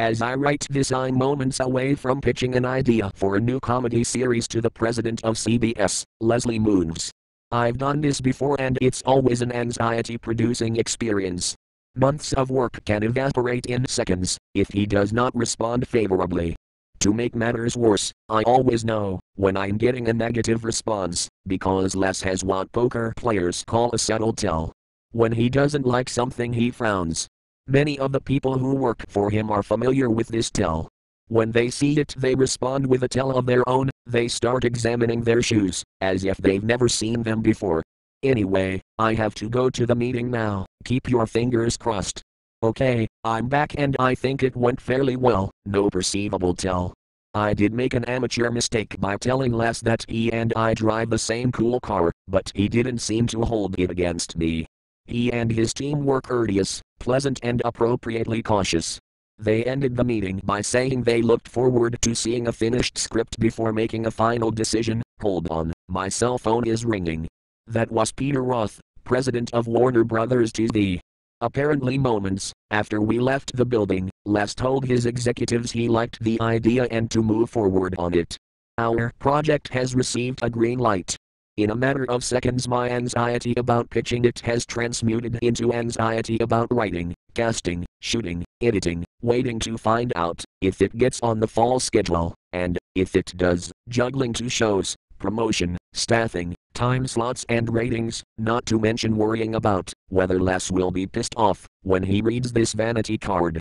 As I write this, I'm moments away from pitching an idea for a new comedy series to the president of CBS, Leslie Moonves. I've done this before and it's always an anxiety producing experience. Months of work can evaporate in seconds if he does not respond favorably. To make matters worse, I always know when I'm getting a negative response, because Les has what poker players call a subtle tell. When he doesn't like something, he frowns. Many of the people who work for him are familiar with this tell. When they see it, they respond with a tell of their own, they start examining their shoes, as if they've never seen them before. Anyway, I have to go to the meeting now, keep your fingers crossed. Okay, I'm back and I think it went fairly well, no perceivable tell. I did make an amateur mistake by telling Les that he and I drive the same cool car, but he didn't seem to hold it against me. He and his team were courteous, pleasant, and appropriately cautious. They ended the meeting by saying they looked forward to seeing a finished script before making a final decision. Hold on, my cell phone is ringing. That was Peter Roth, president of Warner Brothers TV. Apparently, moments after we left the building, Les told his executives he liked the idea and to move forward on it. Our project has received a green light. In a matter of seconds, my anxiety about pitching it has transmuted into anxiety about writing, casting, shooting, editing, waiting to find out if it gets on the fall schedule, and, if it does, juggling two shows, promotion, staffing, time slots, and ratings, not to mention worrying about whether Les will be pissed off when he reads this vanity card.